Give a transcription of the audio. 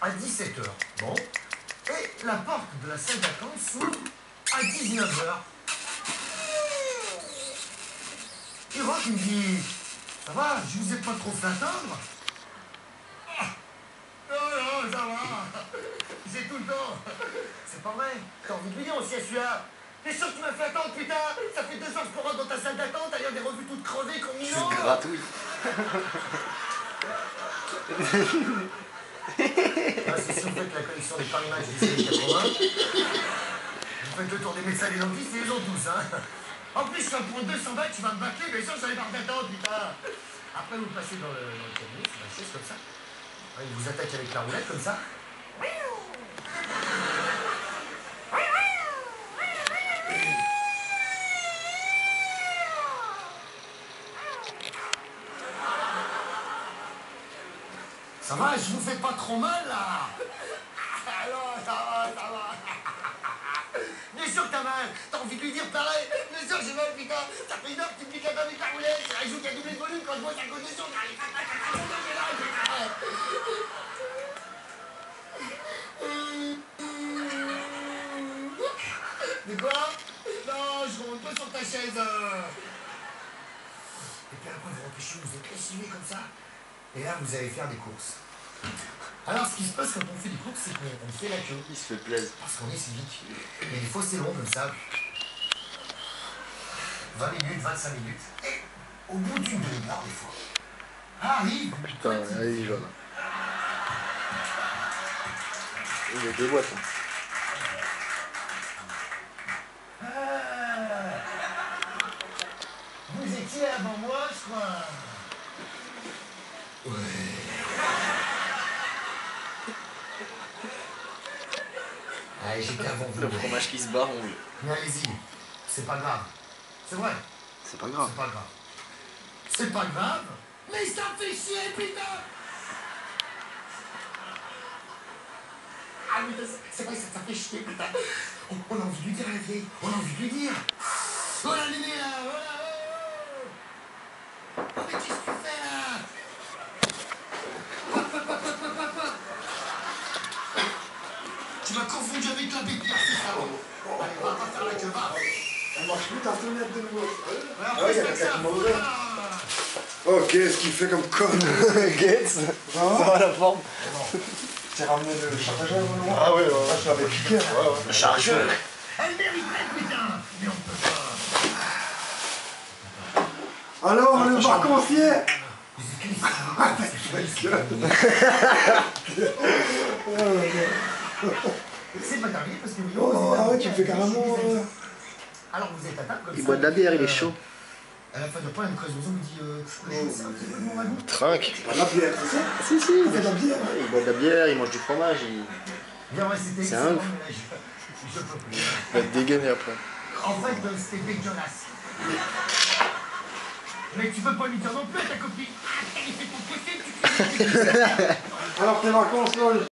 à 17h. Bon. Et la porte de la salle d'attente s'ouvre à 19h. Il rentre, il me dit Ça va, je vous ai pas trop fait attendre Ah, Non, non, ça va. C'est tout le temps. C'est pas vrai. T'as envie de lui dire aussi à celui-là T'es sûr que tu m'as fait attendre, putain? Ça fait deux heures que je peux rentrer dans ta salle d'attente, à lire des revues toutes crevées comme mille ans. Gratuit. Ah, c'est si vous faites la collection des Paris Match des années 80. Vous faites le tour des médecins et des dentistes, ils les ont tous, hein. En plus, comme pour 200 balles, tu vas me bâcler, mais ça, j'avais pas d'attente, putain. Après, vous passez dans le, dans le c'est la chaise comme ça. Il vous attaque avec la roulette comme ça. Ça va, je vous fais pas trop mal là Alors, ça va, ça va. Bien sûr que t'as mal, t'as envie de lui dire pareil. Bien sûr que j'ai mal, putain. Ça fait une heure tu me piques avec ta roulette. C'est rajoute a doublé de volume quand je vois sa condition. Pas à De quoi? Non, je remonte pas sur ta chaise. Et puis après, vous rentrez chez vous, êtes essuvé comme ça. Et là, vous allez faire des courses. Alors, ce qui se passe quand on fait des courses, c'est qu'on fait la queue. Il se fait plaisir. Parce qu'on est civique. Et des fois, c'est long comme ça. 20 minutes, 25 minutes. Et au bout d'une demi-heure, des fois, arrive. une Putain, allez, jaune. Il y a deux boîtes. hein. Ah. Vous étiez avant moi, je crois. Ouais. Allez, j'étais avant vous. Le fromage qui se barre, on veut. Mais allez-y, c'est pas grave. C'est vrai, C'est pas grave. c'est pas grave. C'est pas grave, mais ça fait chier, putain Ah oui, c'est- vrai, ça, fait chier, putain. On, a envie de lui dire la vieille, on a envie de lui dire. La lumière, oh là, oh Oh mais qu'est-ce que tu fais là Hop, hop, hop, hop, hop, hop, hop. Tu m'as confondu avec la bête, c'est ça. Allez, va, va faire la queue, va. Elle marche plus ta fenêtre de nouveau. Ouais, Ouais, y a après, c'est quelqu'un ça, qui m'a faut ouvert. là. Oh, qu'est-ce qu'il fait comme con Gates Ça va la forme? T'as ramené le chargeur Ah ouais, ouais, ouais. Ah, je l'avais piqué. Le chargeur Elle mériterait, putain Mais on peut pas. Alors, le bar concier C'est pas terminé parce que oui, Oh, êtes ah ouais, tu me fais carrément, Alors vous êtes à table comme Il ça. boit de la bière, il est chaud. À la fin de une creuse, vous me dit euh, vous sais un petit peu de mon ragoût. Trinque. Pas de la bière, c'est ça? Si, si, Il fait de la bière il boit de la bière, il mange du fromage, il Bien ouais, c'était C'est un ouf. je, peux plus. va être dégainé après. En fait, euh, c'était dégueulasse. Mais tu peux pas lui dire non plus à ta copine. Ah, t'as fait ton possible, tu fais Alors, tes vacances, là,